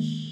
Shh.